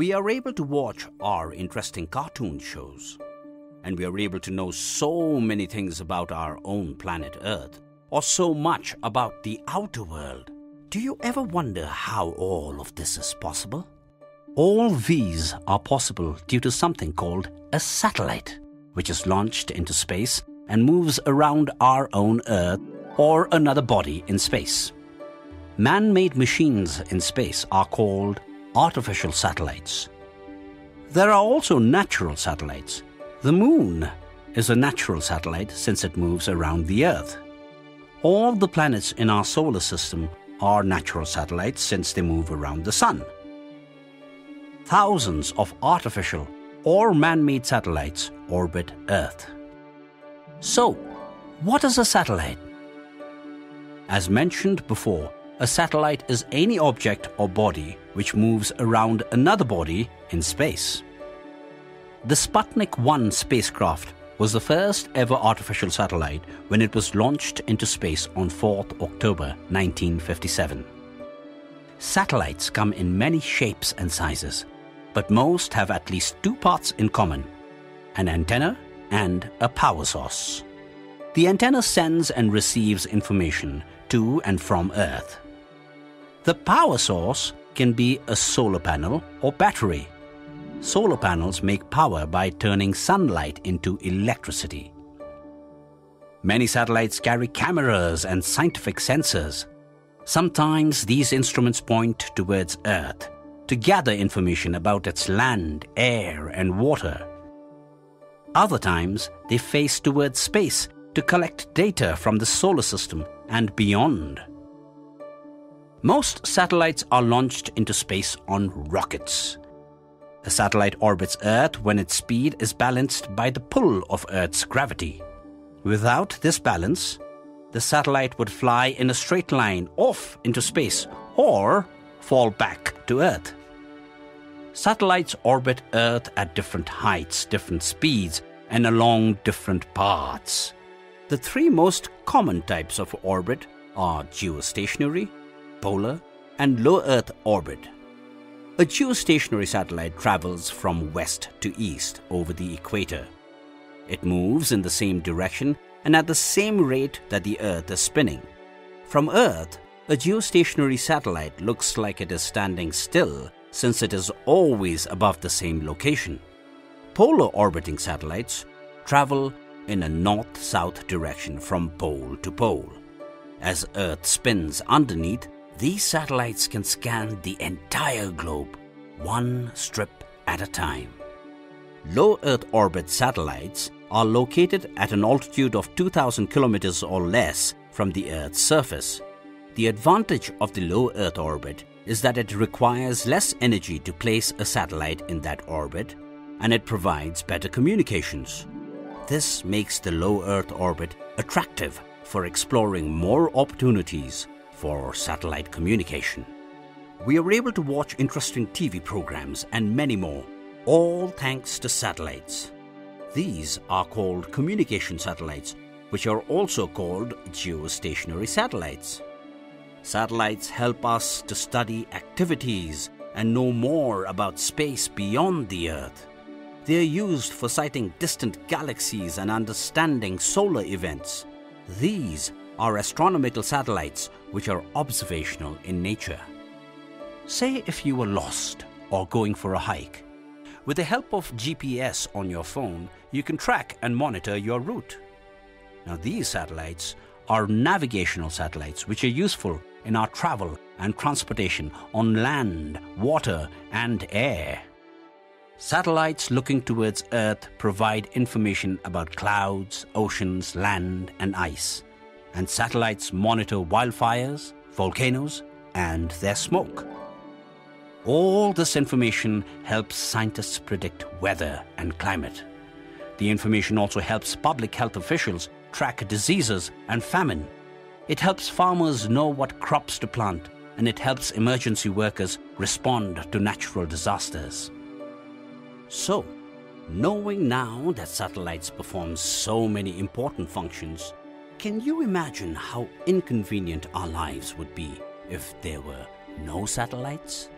we are able to watch our interesting cartoon shows. And we are able to know so many things about our own planet Earth, or so much about the outer world. Do you ever wonder how all of this is possible? All these are possible due to something called a satellite, which is launched into space and moves around our own Earth or another body in space. Man made machines in space are called artificial satellites. There are also natural satellites. The Moon is a natural satellite since it moves around the Earth. All the planets in our solar system are natural satellites since they move around the Sun. Thousands of artificial or man made satellites orbit Earth. So, what is a satellite? As mentioned before, a satellite is any object or body which moves around another body in space. The Sputnik 1 spacecraft was the first ever artificial satellite when it was launched into space on 4th October 1957. Satellites come in many shapes and sizes, but most have at least two parts in common an antenna and a power source. The antenna sends and receives information to and from Earth. The power source can be a solar panel or battery. Solar panels make power by turning sunlight into electricity. Many satellites carry cameras and scientific sensors. Sometimes these instruments point towards Earth to gather information about its land, air, and water. Other times, they face towards space to collect data from the solar system and beyond. Most satellites are launched into space on rockets. A satellite orbits Earth when its speed is balanced by the pull of Earth's gravity. Without this balance, the satellite would fly in a straight line off into space or fall back to Earth. Satellites orbit Earth at different heights, different speeds, and along different paths. The three most common types of orbit are geostationary, polar, and low Earth orbit. A geostationary satellite travels from west to east over the equator. It moves in the same direction and at the same rate that the Earth is spinning. From Earth, a geostationary satellite looks like it is standing still since it is always above the same location. Polar orbiting satellites travel in a north south direction from pole to pole. As Earth spins underneath, these satellites can scan the entire globe, one strip at a time. Low Earth orbit satellites are located at an altitude of 2000 kilometers or less from the Earth's surface. The advantage of the low Earth orbit is that it requires less energy to place a satellite in that orbit and it provides better communications. This makes the low Earth orbit attractive for exploring more opportunities for satellite communication. We are able to watch interesting TV programs and many more, all thanks to satellites. These are called communication satellites, which are also called geostationary satellites. Satellites help us to study activities and know more about space beyond the Earth. They are used for sighting distant galaxies and understanding solar events. These are astronomical satellites which are observational in nature. Say if you were lost or going for a hike. With the help of GPS on your phone, you can track and monitor your route. Now, these satellites are navigational satellites which are useful in our travel and transportation on land, water, and air. Satellites looking towards Earth provide information about clouds, oceans, land, and ice and satellites monitor wildfires, volcanoes, and their smoke. All this information helps scientists predict weather and climate. The information also helps public health officials track diseases and famine. It helps farmers know what crops to plant, and it helps emergency workers respond to natural disasters. So, knowing now that satellites perform so many important functions, can you imagine how inconvenient our lives would be if there were no satellites?